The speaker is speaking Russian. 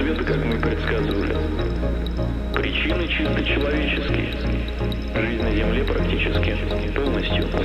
света, как мы предсказывали. Причины чисто человеческие. Жизнь на Земле практически полностью.